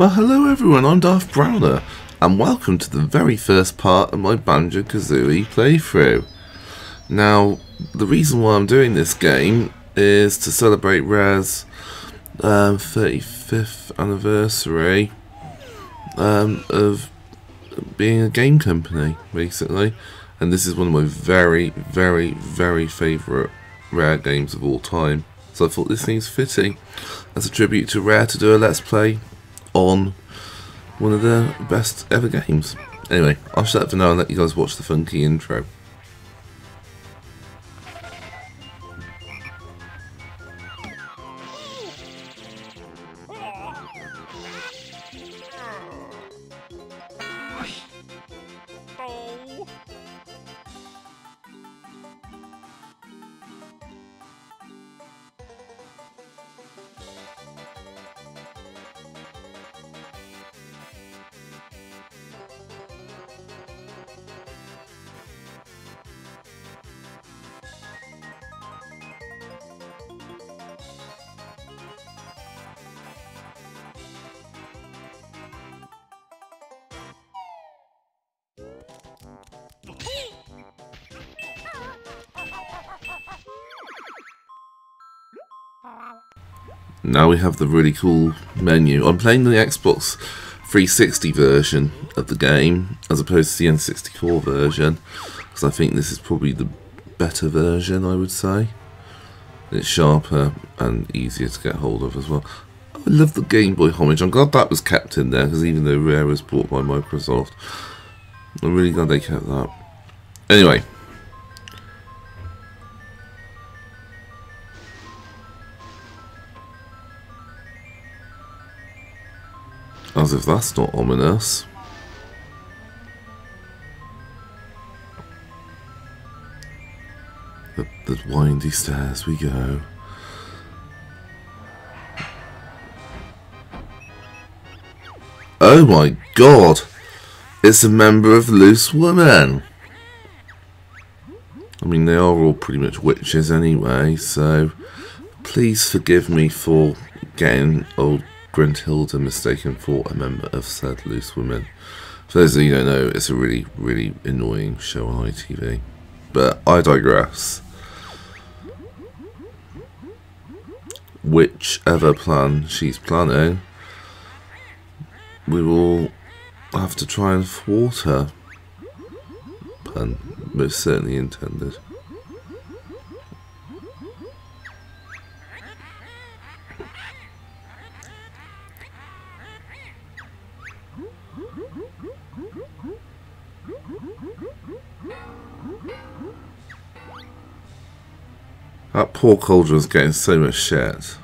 Well, hello everyone, I'm Darth Browner, and welcome to the very first part of my Banjo-Kazooie playthrough. Now, the reason why I'm doing this game is to celebrate Rare's um, 35th anniversary um, of being a game company, basically. And this is one of my very, very, very favourite Rare games of all time. So I thought this seems fitting as a tribute to Rare to do a Let's Play on one of the best ever games. Anyway, I'll shut up for now and let you guys watch the funky intro. Now we have the really cool menu. I'm playing the Xbox 360 version of the game as opposed to the N64 version because I think this is probably the better version I would say. It's sharper and easier to get hold of as well. I love the Game Boy homage. I'm glad that was kept in there because even though Rare was bought by Microsoft, I'm really glad they kept that. Anyway, As if that's not ominous. The, the windy stairs we go. Oh my god! It's a member of Loose Women! I mean, they are all pretty much witches anyway, so please forgive me for getting old Gruntilda mistaken for a member of said Loose Women. For those of you who don't know, it's a really, really annoying show on ITV. But I digress. Whichever plan she's planning, we will have to try and thwart her. Pun most certainly intended. That poor cauldron's getting so much shit.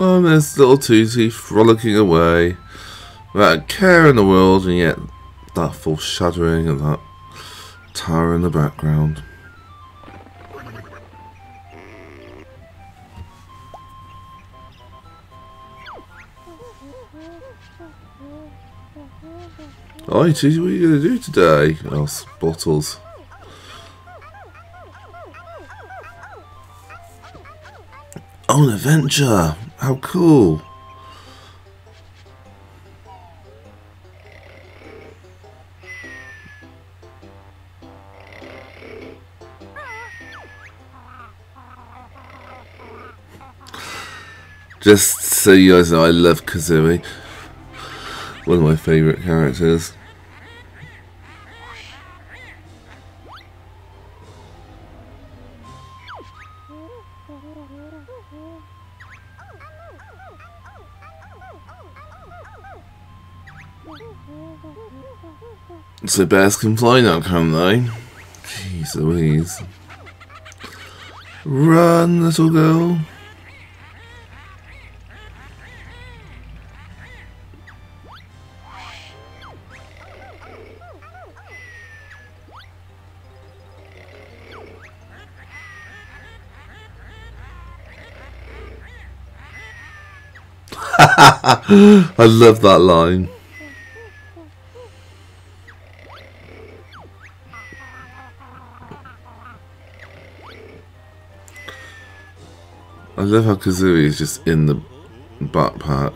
Oh, there's little Tooty frolicking away without a care in the world, and yet that foreshadowing of that tower in the background. Oh, what are you going to do today? Oh, bottles. Oh, an adventure! How cool! Just so you guys know, I love Kazooie. One of my favourite characters. Can fly now, can they? Jeez Louise. Run, little girl. I love that line. I love how Kazooie is just in the backpack.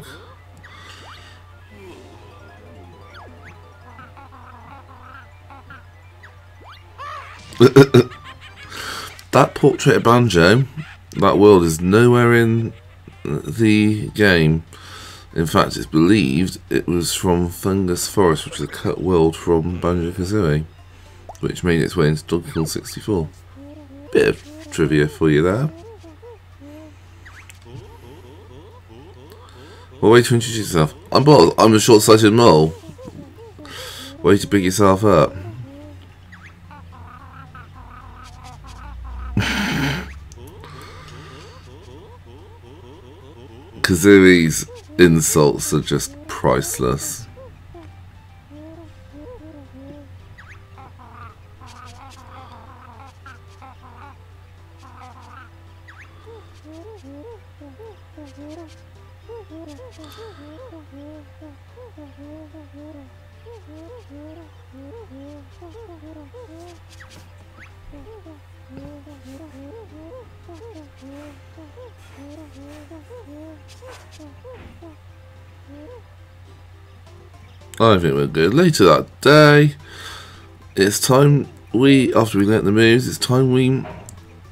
that portrait of Banjo, that world is nowhere in the game. In fact, it's believed it was from Fungus Forest, which is a cut world from Banjo Kazooie, which made its way into Donkey Kong 64. Bit of trivia for you there. Well, way to introduce yourself. I'm Bob. I'm a short-sighted mole. Way to pick yourself up. Kazooie's insults are just priceless. I think we're good. Later that day, it's time we, after we get the moves, it's time we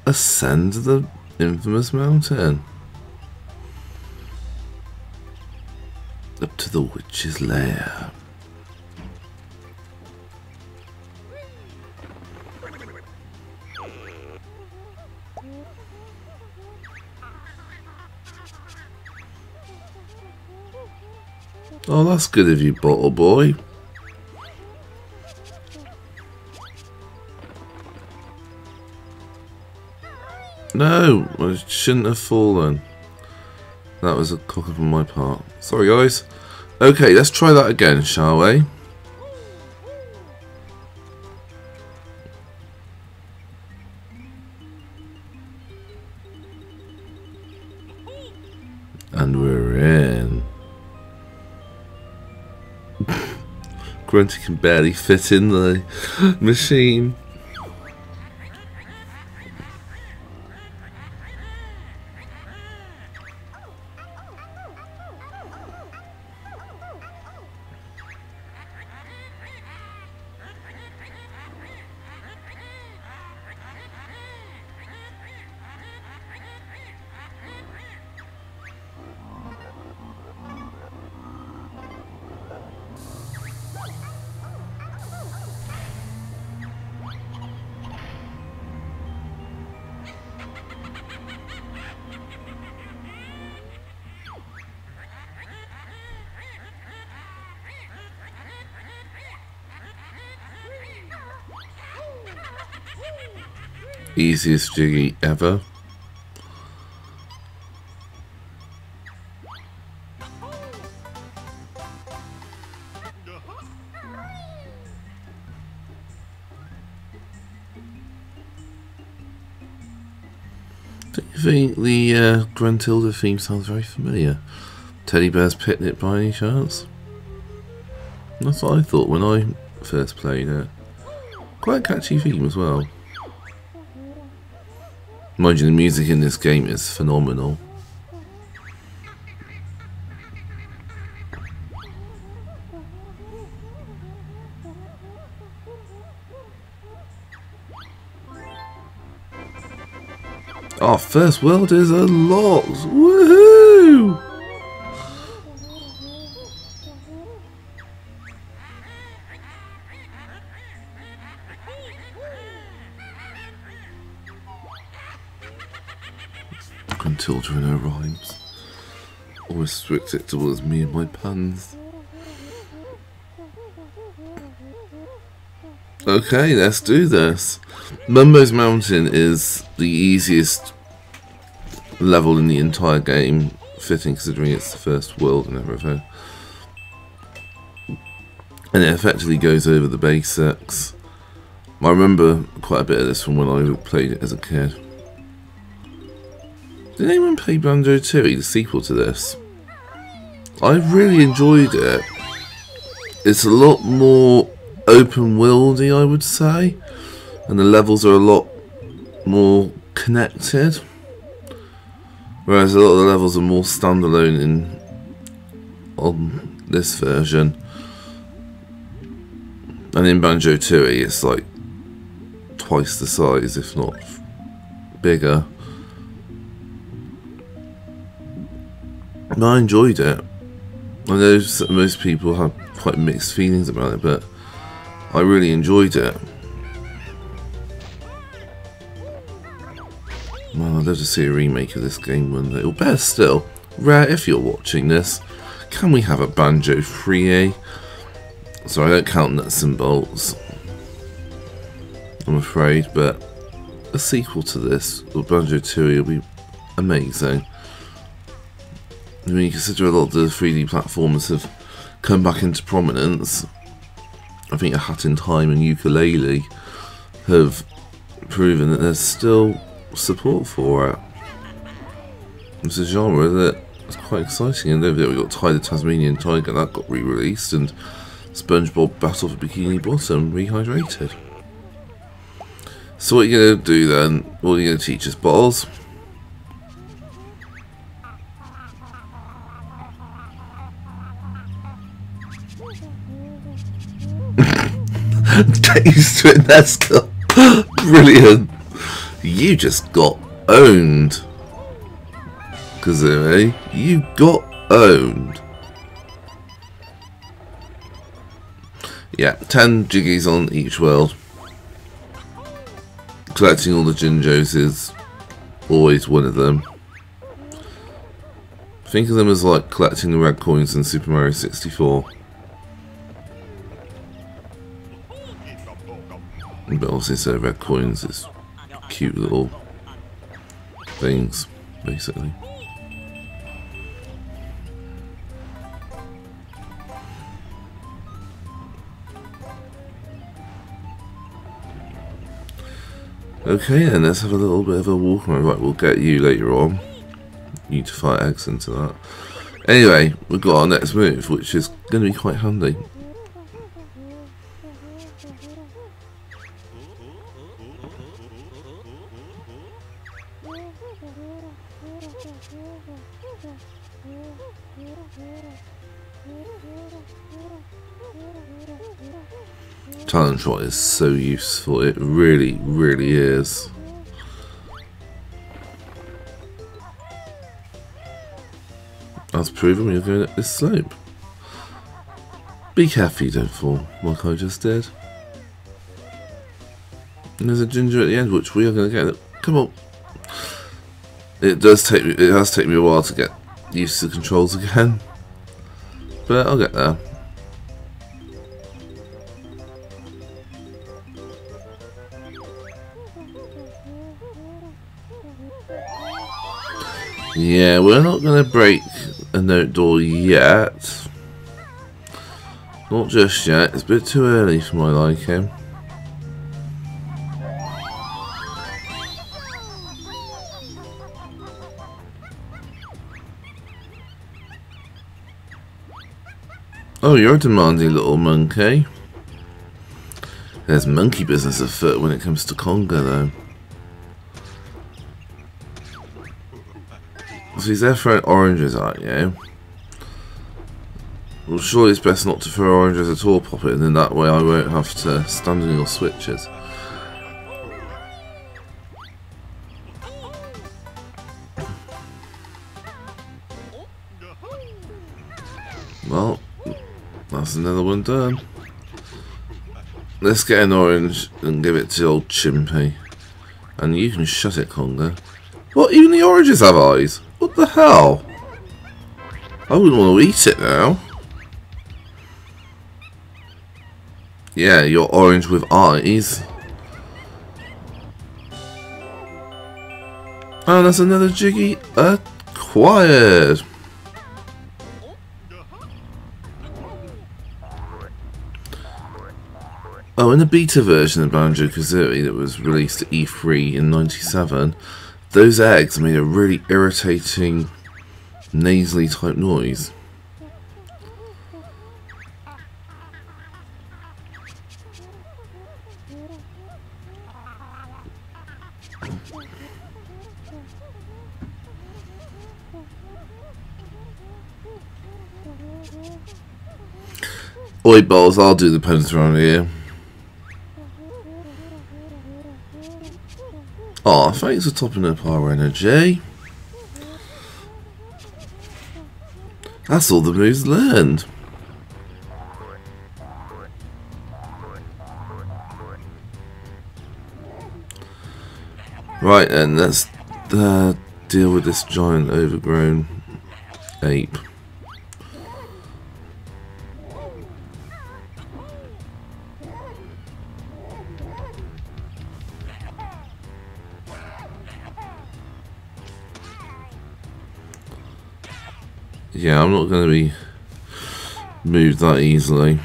ascend the infamous mountain. Up to the witch's lair. Oh, that's good of you, Bottle Boy. No, I shouldn't have fallen. That was a cock up on my part. Sorry, guys. Okay, let's try that again, shall we? And we're in. Grunty can barely fit in the machine. Easiest jiggy ever. Don't you think the uh, Gruntilda theme sounds very familiar? Teddy Bear's Picnic by any chance? That's what I thought when I first played it. Quite a catchy theme as well. Mind you, the music in this game is phenomenal. Our first world is a lot. Woohoo! And her rhymes. Always strict it towards me and my puns. Okay, let's do this. Mumbo's Mountain is the easiest level in the entire game, fitting considering it's the first world and everything. And it effectively goes over the basics. I remember quite a bit of this from when I played it as a kid. Did anyone play Banjo Tooie, the sequel to this? I really enjoyed it. It's a lot more open worldy, I would say, and the levels are a lot more connected. Whereas a lot of the levels are more standalone in on this version. And in Banjo Tooie it's like twice the size, if not bigger. I enjoyed it. I know most people have quite mixed feelings about it, but I really enjoyed it. Well, I'd love to see a remake of this game one day. Or better still, Rare, if you're watching this, can we have a Banjo 3A? Eh? So I don't count nuts and bolts. I'm afraid, but a sequel to this, or Banjo 2 will be amazing. When you consider a lot of the 3D platformers have come back into prominence, I think A Hat in Time and Yooka-Laylee have proven that there's still support for it. It's a genre that is quite exciting, and over there we got Ty the Tasmanian Tiger that got re-released, and SpongeBob Battle for Bikini Bottom rehydrated. So what are you going to do then? What are you going to teach us, Bottles? Used to it, Nesca. Brilliant. You just got owned. Kazooie, you got owned. Yeah, 10 jiggies on each world. Collecting all the Jinjos is always one of them. Think of them as like collecting the red coins in Super Mario 64. But obviously, so red coins is cute little things, basically. Okay then, let's have a little bit of a walk around. Right, we'll get you later on. You to fight eggs into that. Anyway, we've got our next move, which is going to be quite handy. Talon Trot is so useful, it really, really is. As proven, we are going up this slope. Be careful you don't fall, like I just did. And there's a Jinjo at the end, which we are going to get. Come on. It does take me. It has taken me a while to get used to the controls again, but I'll get there. Yeah, we're not going to break a note door yet. Not just yet. It's a bit too early for my liking. Oh, you're a demanding little monkey. There's monkey business afoot when it comes to Conga, though. So he's there throwing oranges at you. Well, surely it's best not to throw oranges at all, Poppet, and then that way I won't have to stand on your switches. Well, that's another one done. Let's get an orange and give it to old Chimpy. And you can shut it, Conga. What, even the oranges have eyes? What the hell? I wouldn't want to eat it now. Yeah, you're orange with eyes. Oh, that's another Jiggy acquired. Oh, in the beta version of Banjo-Kazooie that was released at E3 in 97, those eggs made a really irritating, nasally type noise. Oi, balls, I'll do the penance around here. Oh, thanks for topping up our energy. That's all the moves learned. Right, and let's uh, deal with this giant overgrown ape. Yeah, I'm not going to be moved that easily.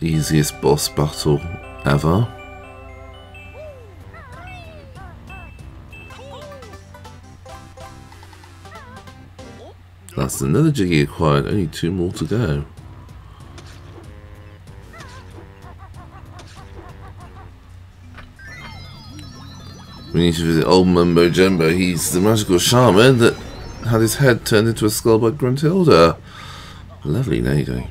Easiest boss battle ever. That's another Jiggy acquired, only two more to go. We need to visit old Mumbo Jumbo. He's the magical shaman that had his head turned into a skull by Gruntilda. Lovely lady.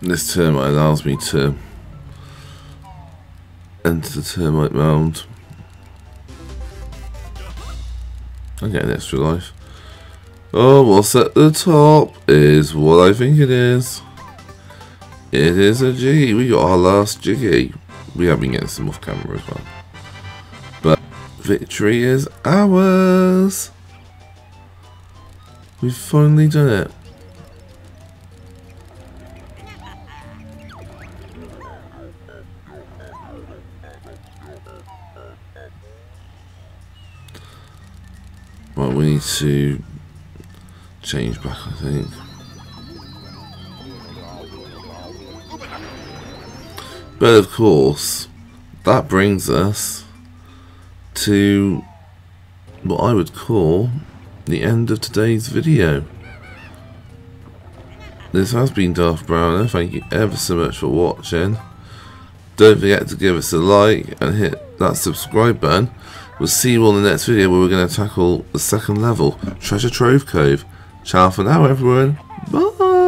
This termite allows me to enter the termite mound. I get an extra life. Oh, what's at the top is what I think it is. It is a Jiggy. We got our last Jiggy. We have been getting some off camera as well. But victory is ours. We've finally done it. Right, we need to change back, I think. But of course, that brings us to what I would call the end of today's video. This has been Darth Browner, thank you ever so much for watching. Don't forget to give us a like and hit that subscribe button. We'll see you in the next video where we're going to tackle the second level, Treasure Trove Cove. Ciao for now everyone, bye!